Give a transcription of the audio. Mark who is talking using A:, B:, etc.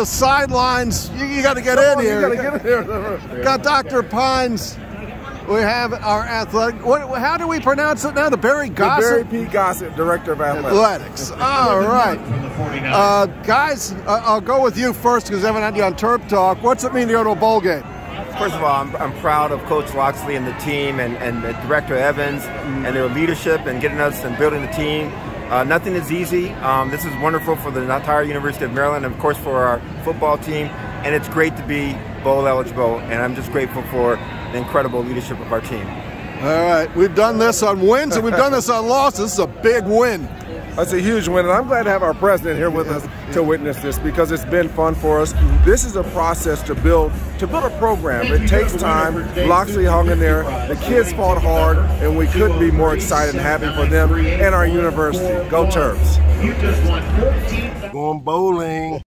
A: the sidelines. You, you got to get
B: Come
A: in
B: on,
A: here.
B: You gotta get in here.
A: Got Dr. Pines. We have our athletic. What, how do we pronounce it now? The Barry
B: The Barry P. Gossett, Director of Athletics.
A: Athletics. All right, uh, guys. Uh, I'll go with you first because I haven't had you on Terp Talk. What's it mean to go to a bowl game?
C: First of all, I'm, I'm proud of Coach Locksley and the team and, and the Director Evans and their leadership and getting us and building the team. Uh, nothing is easy. Um, this is wonderful for the entire University of Maryland and, of course, for our football team. And it's great to be bowl eligible. And I'm just grateful for the incredible leadership of our team.
A: All right, we've done this on wins and we've done this on losses. This is a big win.
B: That's a huge win, and I'm glad to have our president here with us to witness this because it's been fun for us. This is a process to build to build a program. It takes time. Locksley hung in there. The kids fought hard, and we couldn't be more excited and happy for them and our university. Go Terps!
D: Going bowling.